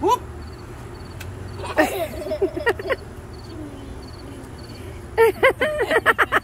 Whoop!